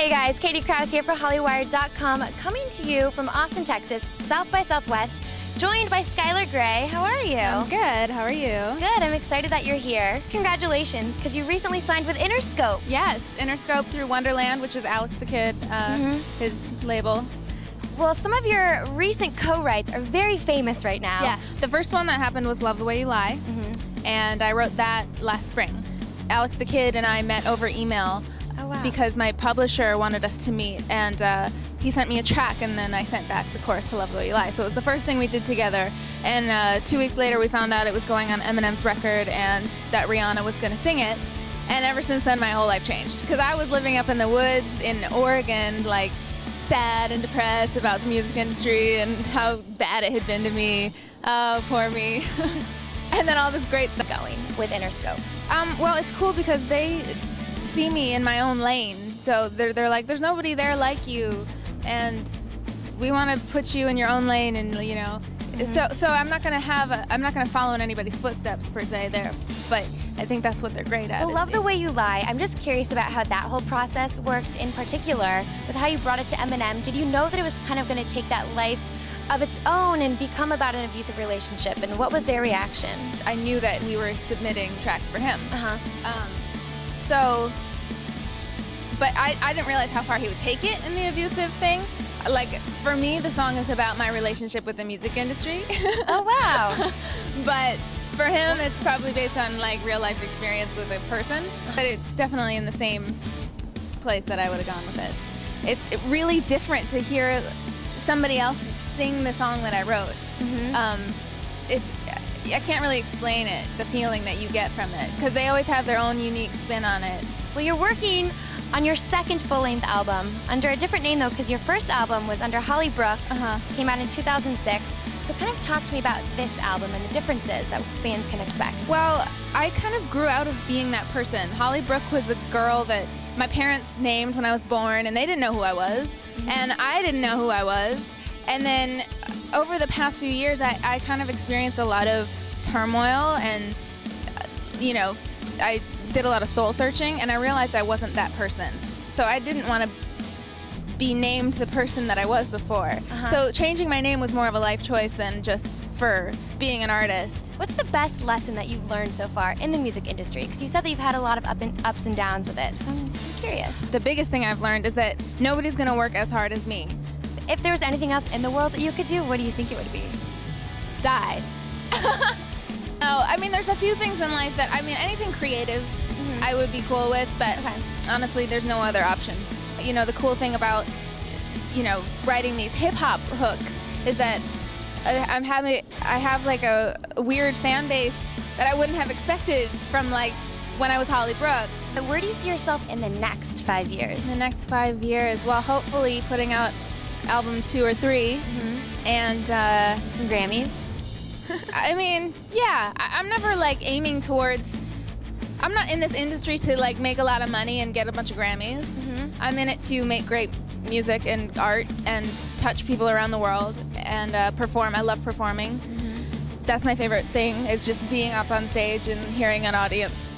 Hey guys, Katie Krause here for Hollywire.com, coming to you from Austin, Texas, South by Southwest, joined by Skylar Grey. How are you? I'm good. How are you? Good. I'm excited that you're here. Congratulations, because you recently signed with Interscope. Yes, Interscope through Wonderland, which is Alex Da Kid, uh, Mhm. his label. Well, some of your recent co-writes are very famous right now. Yeah, the first one that happened was Love the Way You Lie, Mhm. and I wrote that last spring. Alex Da Kid and I met over email Oh wow. because my publisher wanted us to meet, and uh, he sent me a track, and then I sent back the chorus to Love the You Lie. So it was the first thing we did together. And uh, two weeks later, we found out it was going on Eminem's record, and that Rihanna was going to sing it. And ever since then, my whole life changed. Because I was living up in the woods in Oregon, like sad and depressed about the music industry and how bad it had been to me. Oh, poor me. and then all this great stuff going. with Interscope. Um, well, it's cool because they see me in my own lane. So they're, they're like, there's nobody there like you. And we want to put you in your own lane and, you know. So, so I'm not gonna have a, I'm not gonna follow in anybody's footsteps per se there, but I think that's what they're great at. I love the way you lie. I'm just curious about how that whole process worked in particular with how you brought it to Eminem. Did you know that it was kind of going to take that life of its own and become about an abusive relationship? And what was their reaction? I knew that we were submitting tracks for him. Uh huh. Um, so, but I, I didn't realize how far he would take it in the abusive thing. Like, for me, the song is about my relationship with the music industry. Oh wow. but for him, it's probably based on like real life experience with a person. But it's definitely in the same place that I would have gone with it. It's really different to hear somebody else sing the song that I wrote. Mhm. Um, it's I can't really explain it, the feeling that you get from it, because they always have their own unique spin on it. Well, you're working on your second full-length album under a different name though, because your first album was under Holly Brook. Uh huh. Came out in 2006. So kind of talk to me about this album and the differences that fans can expect. Well, I kind of grew out of being that person. Holly Brook was a girl that my parents named when I was born, and they didn't know who I was, and I didn't know who I was. And then uh, over the past few years, I, I kind of experienced a lot of turmoil, and uh, you know, I did a lot of soul searching, and I realized I wasn't that person. So I didn't want to be named the person that I was before. Uh-huh. So changing my name was more of a life choice than just for being an artist. What's the best lesson that you've learned so far in the music industry? Because you said that you've had a lot of up and ups and downs with it. So I'm, curious. The biggest thing I've learned is that nobody's gonna work as hard as me. If there was anything else in the world that you could do, what do you think it would be? Die. oh, I mean, there's a few things in life that, I mean, anything creative mm-hmm. I would be cool with, but Okay. honestly, there's no other option. You know, the cool thing about, you know, writing these hip hop hooks is that I- I'm having, I have like a, weird fan base that I wouldn't have expected from like when I was Holly Brook. But where do you see yourself in the next five years? In the next five years, well, hopefully putting out album two or 3 Mhm. and uh, Some Grammys. I mean, yeah, I, I'm never like aiming towards. I'm not in this industry to like make a lot of money and get a bunch of Grammys. Mhm. I'm in it to make great music and art and touch people around the world and uh, perform. I love performing. That's my favorite thing. Is just being up on stage and hearing an audience